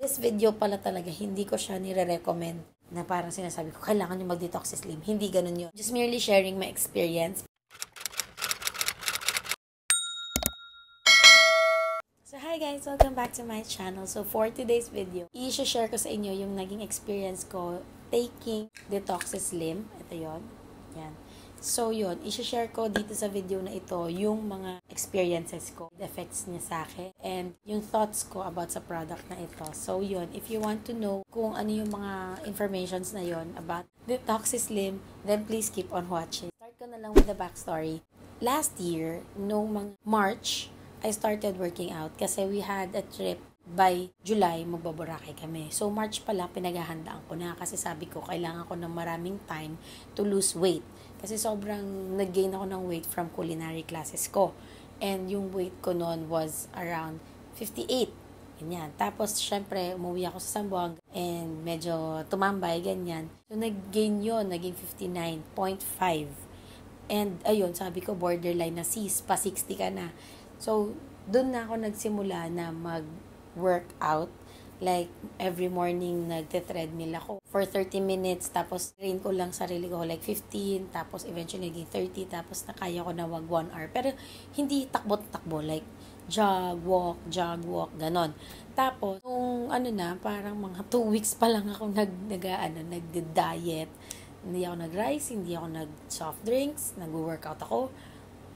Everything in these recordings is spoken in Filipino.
This video pala talaga, hindi ko siya nire-recommend na parang sinasabi ko, kailangan nyo mag-detox slim. Hindi ganun yun. Just merely sharing my experience. So, hi guys! Welcome back to my channel. So, for today's video, i-share ko sa inyo yung naging experience ko taking Detox Slim. Ito yon Yan. So, yun. I-share ko dito sa video na ito yung mga experiences ko, the effects niya sa akin, and yung thoughts ko about sa product na ito. So, yun. If you want to know kung ano yung mga informations na yon about Detox Slim, then please keep on watching. Start ko na lang with the backstory. Last year, no mga March, I started working out kasi we had a trip by July, magbaboracay kami. So, March pala, pinaghahandaan ko na kasi sabi ko, kailangan ko ng maraming time to lose weight. Kasi sobrang nag-gain ako ng weight from culinary classes ko. And yung weight ko noon was around 58. Ganyan. Tapos, syempre, umuwi ako sa Sambuang and medyo tumambay, ganyan. So, nag-gain yun, naging 59.5. And, ayun, sabi ko, borderline na sis, pa 60 ka na. So, doon na ako nagsimula na mag-workout Like, every morning, nagte-treadmill ako for 30 minutes. Tapos, train ko lang sarili ko like 15. Tapos, eventually, naging 30. Tapos, nakaya ko na wag 1 hour. Pero, hindi takbo-takbo. Like, jog, walk, jog, walk, ganon. Tapos, nung ano na, parang mga 2 weeks pa lang ako nag, nag, ano, nag-diet. Hindi ako nag-rice, hindi ako nag-soft drinks, nag-workout ako.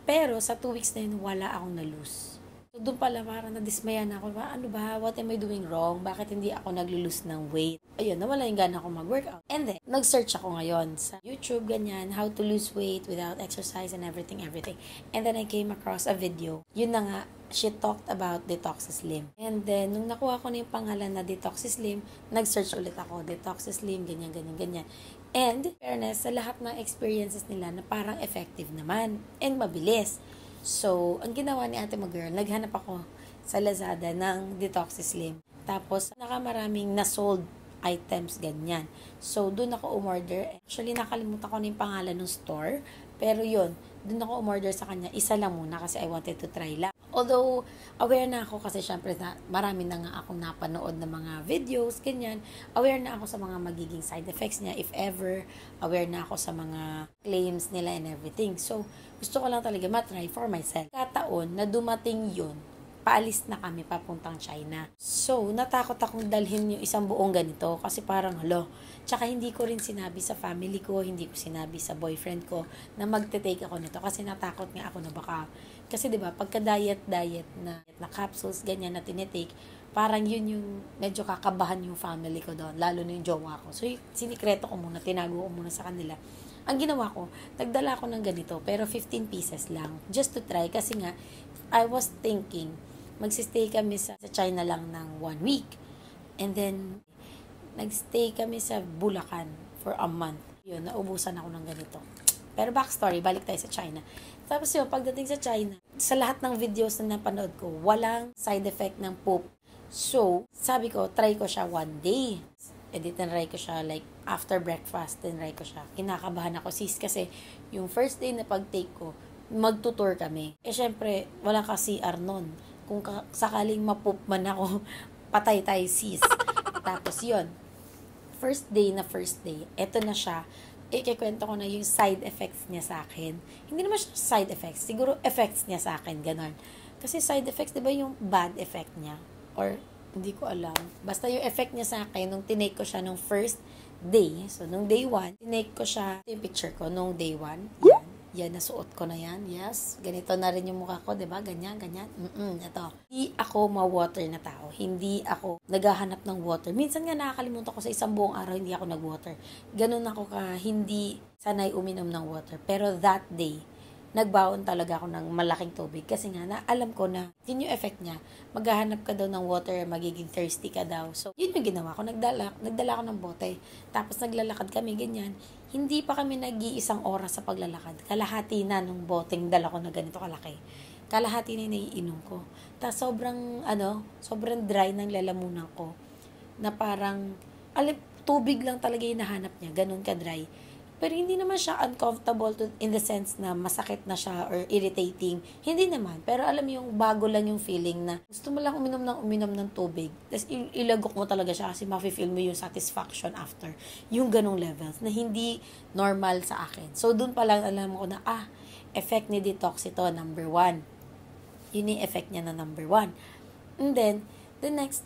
Pero, sa 2 weeks na yun, wala akong na-lose So, doon pala parang nadismaya na ako. Ano ba? What am I doing wrong? Bakit hindi ako naglulus ng weight? Ayun, nawala yung gana ako mag-workout. And then, nag-search ako ngayon sa YouTube, ganyan, how to lose weight without exercise and everything, everything. And then, I came across a video. Yun na nga, she talked about Detox Slim. And then, nung nakuha ko na yung pangalan na Detox Slim, nag-search ulit ako, Detox Slim, ganyan, ganyan, ganyan. And, fairness, sa lahat ng experiences nila na parang effective naman and mabilis. So, ang ginawa ni ate mo naghanap ako sa Lazada ng Detox Slim. Tapos, nakamaraming na-sold items, ganyan. So, doon ako umorder. Actually, nakalimutan ko na yung pangalan ng store. Pero yun, doon ako umorder sa kanya. Isa lang muna kasi I wanted to try lang. Although, aware na ako kasi syempre na marami na nga akong napanood ng mga videos, ganyan. Aware na ako sa mga magiging side effects niya, if ever. Aware na ako sa mga claims nila and everything. So, gusto ko lang talaga matry for myself. Kataon na dumating yun paalis na kami papuntang China. So, natakot akong dalhin yung isang buong ganito kasi parang, halo, tsaka hindi ko rin sinabi sa family ko, hindi ko sinabi sa boyfriend ko na magte-take ako nito kasi natakot nga ako na baka, kasi 'di ba pagka diet-diet na, na capsules, ganyan na tinitake, parang yun yung medyo kakabahan yung family ko doon, lalo na yung jowa ko. So, sinikreto ko muna, tinago ko muna sa kanila. Ang ginawa ko, nagdala ko ng ganito, pero 15 pieces lang, just to try, kasi nga, I was thinking, magsistay kami sa, sa China lang ng one week. And then, nagstay kami sa Bulacan for a month. Yun, naubusan ako ng ganito. Pero backstory, balik tayo sa China. Tapos yun, pagdating sa China, sa lahat ng videos na napanood ko, walang side effect ng poop. So, sabi ko, try ko siya one day. Edit and try ko siya like after breakfast, then try ko siya. Kinakabahan ako sis kasi yung first day na pag-take ko, magtutour kami. Eh syempre, wala ka CR nun kung ka- sakaling mapoop man ako, patay tayo sis. Tapos yon first day na first day, eto na siya, ikikwento ko na yung side effects niya sa akin. Hindi naman siya side effects, siguro effects niya sa akin, ganon. Kasi side effects, di ba yung bad effect niya? Or, hindi ko alam. Basta yung effect niya sa akin, nung tinake ko siya nung first day, so nung day 1, tinake ko siya, yung picture ko nung day 1, yan nasuot ko na yan. Yes. Ganito na rin yung mukha ko, di ba? Ganyan, ganyan. Mm-mm, ito. Hindi ako ma-water na tao. Hindi ako naghahanap ng water. Minsan nga nakakalimutan ko sa isang buong araw, hindi ako nag-water. Ganun ako ka, hindi sanay uminom ng water. Pero that day, nagbaon talaga ako ng malaking tubig kasi nga na alam ko na yun yung effect niya. Maghahanap ka daw ng water, magiging thirsty ka daw. So, yun yung ginawa ko. Nagdala, nagdala ko ng bote. Tapos naglalakad kami, ganyan. Hindi pa kami nag-iisang oras sa paglalakad. Kalahati na nung boteng dala ko na ganito kalaki. Kalahati na naiinom ko. Tapos sobrang, ano, sobrang dry ng lalamunan ko. Na parang, alam, tubig lang talaga yung nahanap niya. Ganun ka dry Pero hindi naman siya uncomfortable to, in the sense na masakit na siya or irritating. Hindi naman. Pero alam yung bago lang yung feeling na gusto mo lang uminom ng uminom ng tubig. Tapos ilagok mo talaga siya kasi mafe-feel mo yung satisfaction after. Yung ganong levels na hindi normal sa akin. So, dun pa lang alam ko na, ah, effect ni detox ito, number one. Yun yung effect niya na number one. And then, the next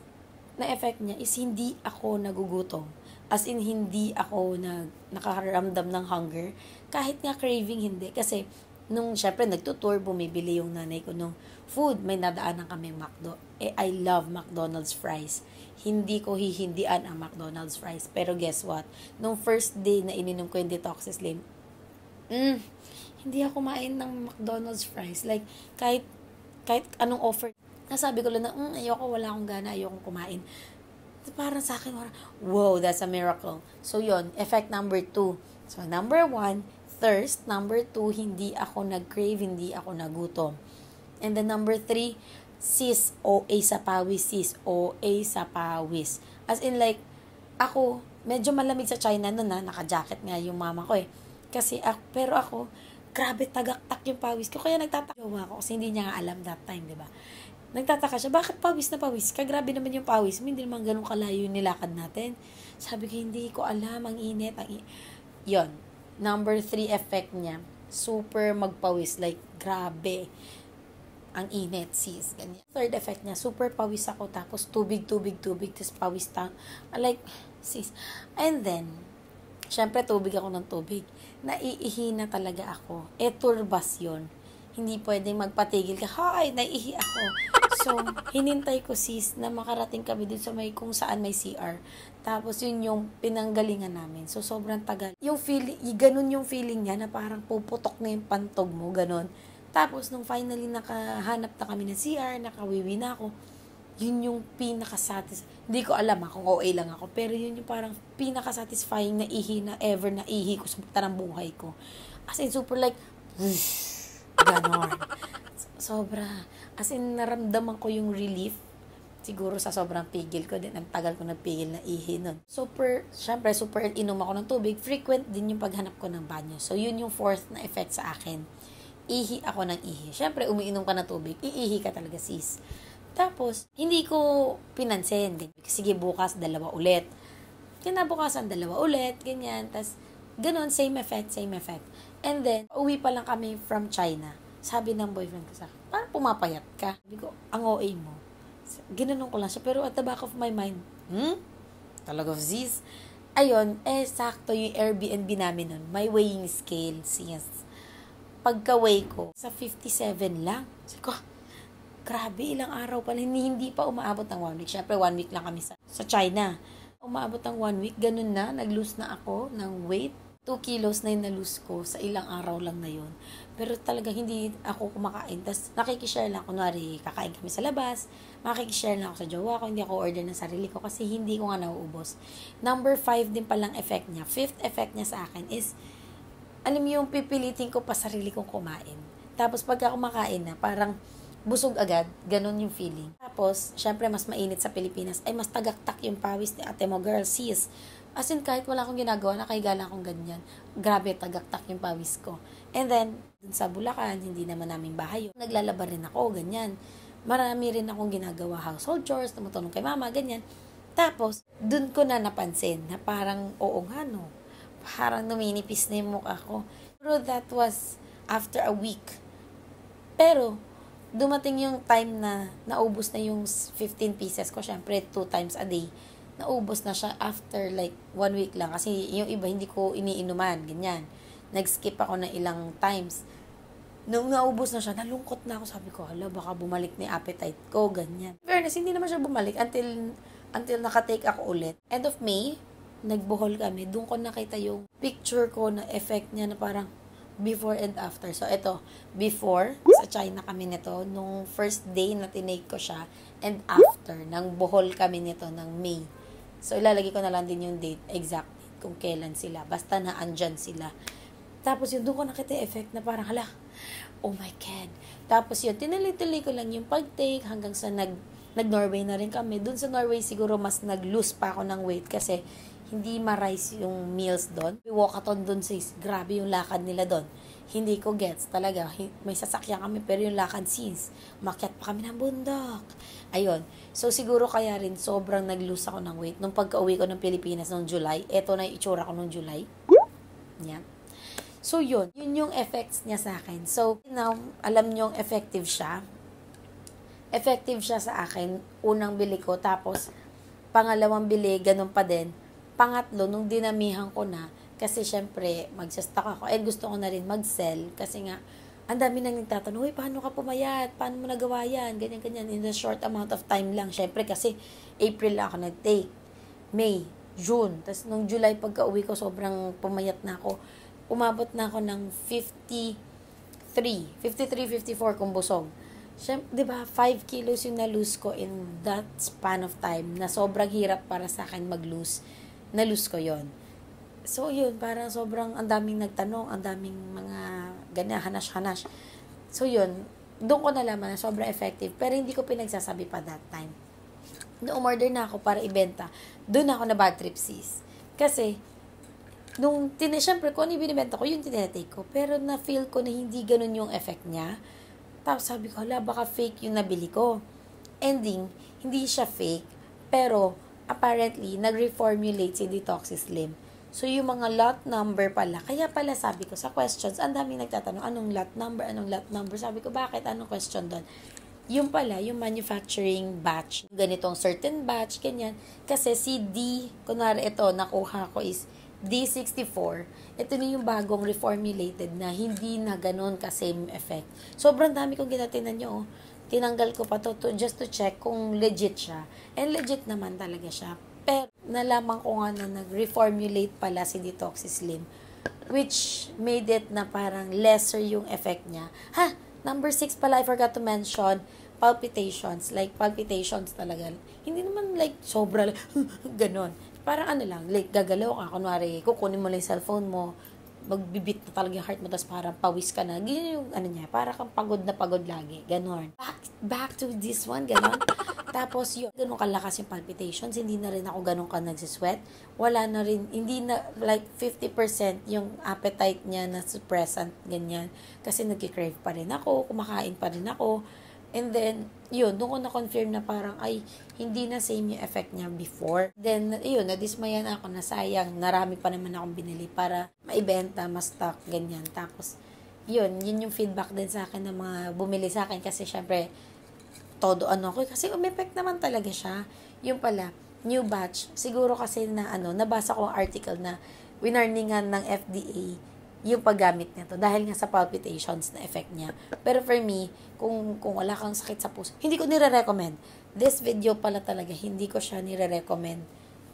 na effect niya is hindi ako nagugutom As in, hindi ako na nakakaramdam ng hunger. Kahit nga craving, hindi. Kasi, nung syempre nagtutour, bumibili yung nanay ko ng food. May nadaanan kami McDo. Eh, I love McDonald's fries. Hindi ko hihindian ang McDonald's fries. Pero guess what? Nung first day na ininom ko yung Detox Slim, mm, hindi ako kumain ng McDonald's fries. Like, kahit, kahit anong offer, nasabi ko lang na, mm, ayoko, wala akong gana, ayoko kumain parang sa akin, wow, that's a miracle. So, yon effect number two. So, number one, thirst. Number two, hindi ako nag-crave, hindi ako nagutom. And then number three, sis, OA sa pawis, sis, OA sa pawis. As in like, ako, medyo malamig sa China noon na, naka-jacket nga yung mama ko eh. Kasi, ako, pero ako, grabe tagaktak yung pawis ko. Kaya nagtatakawa ako kasi hindi niya nga alam that time, di ba? Nagtataka siya, bakit pawis na pawis? Kagrabe naman yung pawis. Hindi naman ganun kalayo yung nilakad natin. Sabi ko, hindi ko alam, ang init. Ang i-. Yun. Number three effect niya, super magpawis. Like, grabe. Ang init, sis. Ganyan. Third effect niya, super pawis ako. Tapos, tubig, tubig, tubig. Tapos, pawis tang. Like, sis. And then, syempre, tubig ako ng tubig. Naiihina talaga ako. E, turbas yun hindi pwedeng magpatigil ka, hay, naihi ako. So, hinintay ko sis na makarating kami dun sa may kung saan may CR. Tapos yun yung pinanggalingan namin. So, sobrang tagal. Yung feeling, ganun yung feeling niya na parang puputok na yung pantog mo, ganun. Tapos, nung finally nakahanap na kami ng CR, nakawiwi na ako, yun yung pinaka-satis. Hindi ko alam ha, kung OA lang ako. Pero yun yung parang pinaka-satisfying na ihi na ever na ihi ko sa tarang buhay ko. As in, super like, whoosh, Ganon. Sobra. As in, naramdaman ko yung relief. Siguro sa sobrang pigil ko din. Ang tagal ko nagpigil na ihi nun. Super, syempre, super inom ako ng tubig. Frequent din yung paghanap ko ng banyo. So, yun yung fourth na effect sa akin. Ihi ako ng ihi. Syempre, umiinom ka ng tubig. Iihi ka talaga, sis. Tapos, hindi ko pinansin din. Sige, bukas, dalawa ulit. Kinabukasan, dalawa ulit. Ganyan. Tapos, ganun, same effect, same effect. And then, uwi pa lang kami from China. Sabi ng boyfriend ko sa akin, parang pumapayat ka. Sabi ko, ang OA mo. Ginanong ko lang siya. Pero at the back of my mind, hmm? Talaga sis. Ayun, eh, sakto yung Airbnb namin nun. May weighing scale, sis. Pagka-weigh ko, sa 57 lang. Sabi ko, grabe, ilang araw pa hindi, hindi pa umaabot ng one week. Siyempre, one week lang kami sa, sa China. Umaabot ng one week, ganun na, nag-lose na ako ng weight 2 kilos na yung nalus ko sa ilang araw lang na yun. Pero talaga hindi ako kumakain. Tapos nakikishare lang. Kunwari, kakain kami sa labas. Makikishare lang ako sa jowa ko. Hindi ako order ng sarili ko kasi hindi ko nga nauubos. Number 5 din palang effect niya. Fifth effect niya sa akin is, alam mo yung pipilitin ko pa sarili kong kumain. Tapos pagka kumakain na, parang busog agad. Ganon yung feeling. Tapos, syempre, mas mainit sa Pilipinas. Ay, mas tagaktak yung pawis ni ate mo, girl, sis As in, kahit wala akong ginagawa, nakahiga lang akong ganyan. Grabe, tagaktak yung pawis ko. And then, dun sa Bulacan, hindi naman namin bahay. Naglalaba rin ako, ganyan. Marami rin akong ginagawa household chores, tumutulong kay mama, ganyan. Tapos, dun ko na napansin na parang, oo nga no, parang numinipis na yung mukha ko. Pero that was after a week. Pero, dumating yung time na naubos na yung 15 pieces ko, syempre, two times a day naubos na siya after like one week lang. Kasi yung iba hindi ko iniinuman, ganyan. Nag-skip ako ng ilang times. Nung naubos na siya, nalungkot na ako. Sabi ko, hala, baka bumalik na appetite ko, ganyan. Fairness, hindi naman siya bumalik until, until nakatake ako ulit. End of May, nagbuhol kami. Doon ko nakita yung picture ko na effect niya na parang before and after. So, ito, before, sa China kami nito, nung first day na tinake ko siya, and after, nang buhol kami nito ng May. So, ilalagay ko na lang din yung date exact kung kailan sila. Basta na andyan sila. Tapos yun, doon ko nakita yung effect na parang, hala, oh my God. Tapos yun, tinuloy-tuloy ko lang yung pag-take hanggang sa nag, nag-Norway na rin kami. Doon sa Norway siguro mas nag-lose pa ako ng weight kasi hindi ma-rise yung meals doon. Walkathon doon sis, grabe yung lakad nila doon. Hindi ko gets talaga. May sasakyan kami pero yung lakad sis, makyat pa kami ng bundok. Ayun. So siguro kaya rin sobrang nag-lose ako ng weight. Nung pagka-uwi ko ng Pilipinas noong July, eto na yung itsura ko noong July. Yan. So yun, yun yung effects niya sa akin. So now, alam nyo effective siya. Effective siya sa akin. Unang bili ko, tapos pangalawang bili, ganun pa din Pangatlo, nung dinamihan ko na, kasi syempre, magsastock ako. And gusto ko na rin mag-sell kasi nga, ang dami nang nagtatanong, Uy, paano ka pumayat? Paano mo nagawa yan? Ganyan, ganyan. In a short amount of time lang. Syempre, kasi April lang ako nag-take. May, June. Tapos, nung July, pagka uwi ko, sobrang pumayat na ako. Umabot na ako ng 53. 53, 54 kung busog. Siyempre, di ba, 5 kilos yung na-lose ko in that span of time na sobrang hirap para sa akin mag-lose na-lose ko yon So, yun, parang sobrang, ang daming nagtanong, ang daming mga ganyan, hanas-hanas. So, yun, doon ko nalaman na sobrang effective, pero hindi ko pinagsasabi pa that time. Noong order na ako para ibenta, doon ako na bad trip sis. Kasi, nung, tin syempre, kung ano yung binibenta ko, yun tinetake ko. Pero na-feel ko na hindi ganun yung effect niya. Tapos sabi ko, hala, baka fake yung nabili ko. Ending, hindi siya fake, pero apparently, nag-reformulate si Detoxy So, yung mga lot number pala, kaya pala sabi ko sa questions, ang daming nagtatanong, anong lot number, anong lot number? Sabi ko, bakit? Anong question doon? Yung pala, yung manufacturing batch, ganitong certain batch, ganyan. Kasi si D, kunwari ito, nakuha ko is D64. Ito na yung bagong reformulated na hindi na ganun ka-same effect. Sobrang dami kong ginatinan nyo, oh tinanggal ko pa to, to just to check kung legit siya. And legit naman talaga siya. Pero nalaman ko nga na nag-reformulate pala si Detoxy Slim which made it na parang lesser yung effect niya. Ha! Number 6 pala, I forgot to mention, palpitations. Like, palpitations talaga. Hindi naman like, sobra, like, ganon. Parang ano lang, like, gagalaw ka. Kunwari, kukunin mo lang yung cellphone mo, magbibit na talaga yung heart mo, tapos parang pawis ka na. Ganyan yung, ano niya, para kang pagod na pagod lagi. Ganon. Back, back to this one, ganon. Tapos yun, ganun kalakas yung palpitations, hindi na rin ako ganun ka nagsisweat. Wala na rin, hindi na, like 50% yung appetite niya na suppressant, ganyan. Kasi nagkikrave pa rin ako, kumakain pa rin ako. And then, yun, doon ko na-confirm na parang, ay, hindi na same yung effect niya before. Then, yun, nadismayan ako na sayang, narami pa naman akong binili para maibenta, ma-stock, ganyan. Tapos, yun, yun yung feedback din sa akin ng mga bumili sa akin kasi syempre, todo ano ko, kasi umepect naman talaga siya. Yung pala, new batch, siguro kasi na ano, nabasa ko ang article na winarningan ng FDA yung paggamit nito dahil nga sa palpitations na effect niya. Pero for me, kung, kung wala kang sakit sa puso, hindi ko nire-recommend. This video pala talaga, hindi ko siya nire-recommend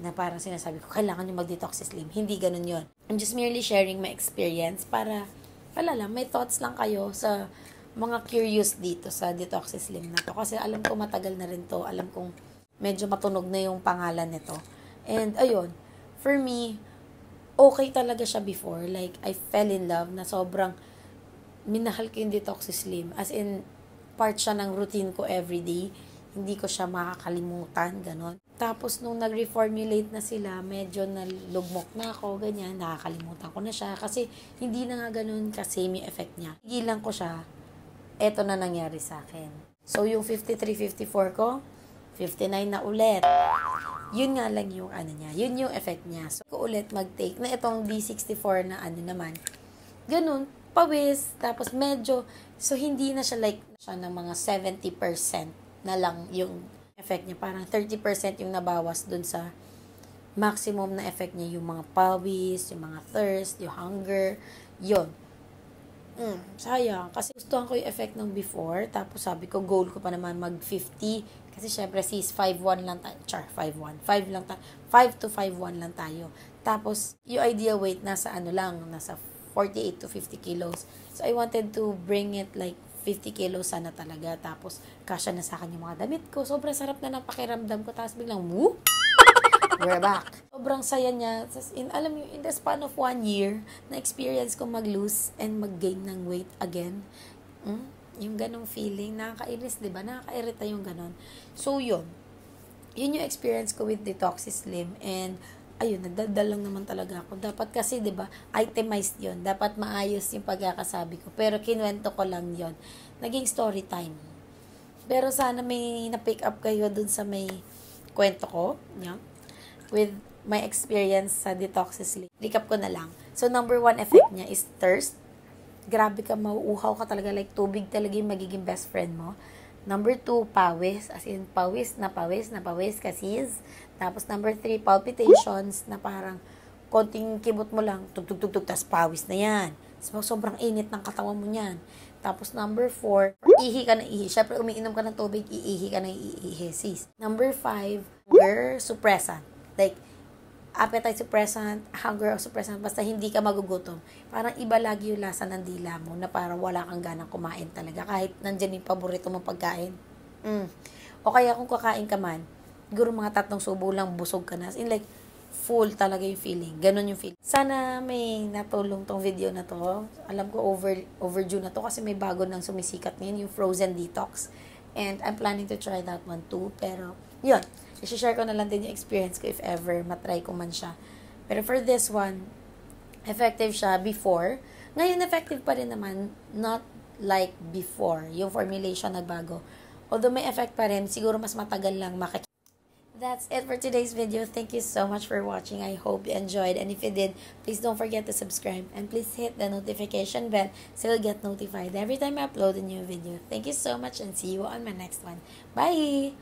na parang sinasabi ko, kailangan nyo mag-detox slim. Hindi ganun yon I'm just merely sharing my experience para, wala lang, may thoughts lang kayo sa mga curious dito sa detox slim na to. Kasi alam ko matagal na rin to. Alam kong medyo matunog na yung pangalan nito. And ayun, for me, okay talaga siya before. Like, I fell in love na sobrang minahal ko yung detox slim. As in, part siya ng routine ko everyday. Hindi ko siya makakalimutan, ganon. Tapos, nung nag-reformulate na sila, medyo nalugmok na ako, ganyan, nakakalimutan ko na siya. Kasi, hindi na nga ganun ka-same yung effect niya. Higilan ko siya, eto na nangyari sa akin. So, yung 53-54 ko, 59 na ulit yun nga lang yung ano niya, yun yung effect niya. So, ko ulit mag-take na itong D64 na ano naman, ganun, pawis, tapos medyo, so hindi na siya like, siya ng mga 70% na lang yung effect niya. Parang 30% yung nabawas dun sa maximum na effect niya, yung mga pawis, yung mga thirst, yung hunger, yun. Mm, sayang. Kasi gustuhan ko yung effect ng before. Tapos sabi ko, goal ko pa naman mag 50. Kasi syempre sis, 5'1 lang tayo. Char, 5'1. 5 lang tayo. 5 to 5'1 lang tayo. Tapos, yung ideal weight nasa ano lang, nasa 48 to 50 kilos. So, I wanted to bring it like 50 kilos sana talaga. Tapos, kasya na sa akin yung mga damit ko. Sobrang sarap na ng pakiramdam ko. Tapos, biglang, whoop! We're back. Sobrang saya niya. In, alam niyo, in the span of one year, na-experience ko mag-lose and mag-gain ng weight again. Hmm? Yung ganong feeling, nakakainis, di ba? Nakakairita yung ganon. So, yun. Yun yung experience ko with Detoxy Slim. And, ayun, nagdadal lang naman talaga ako. Dapat kasi, di ba, itemized yon Dapat maayos yung pagkakasabi ko. Pero, kinuwento ko lang yon Naging story time. Pero, sana may na-pick up kayo dun sa may kwento ko. Yeah, with my experience sa Detoxy Slim. Recap ko na lang. So, number one effect niya is thirst grabe ka, mauuhaw ka talaga, like tubig talaga yung magiging best friend mo. Number two, pawis. As in, pawis na pawis na pawis kasis. Tapos number three, palpitations na parang konting kibot mo lang, tug tug tug tug, tas pawis na yan. So, sobrang init ng katawan mo niyan. Tapos number four, ihi ka na ihi. Siyempre, umiinom ka ng tubig, iihi ka na iihi, sis. Number five, hunger suppressant. Like, appetite suppressant, hunger suppressant, basta hindi ka magugutom. Parang iba lagi yung lasa ng dila mo na parang wala kang ganang kumain talaga kahit nandyan yung paborito mong pagkain. Mm. O kaya kung kakain ka man, siguro mga tatlong subo lang busog ka na. In like, full talaga yung feeling. Ganon yung feeling. Sana may natulong tong video na to. Alam ko over overdue na to kasi may bago nang sumisikat ngayon, yung frozen detox. And I'm planning to try that one too. Pero, yun i-share ko na lang din yung experience ko if ever matry ko man siya. Pero for this one, effective siya before. Ngayon, effective pa rin naman, not like before. Yung formulation nagbago. Although may effect pa rin, siguro mas matagal lang makikita. That's it for today's video. Thank you so much for watching. I hope you enjoyed. And if you did, please don't forget to subscribe. And please hit the notification bell so you'll get notified every time I upload a new video. Thank you so much and see you on my next one. Bye!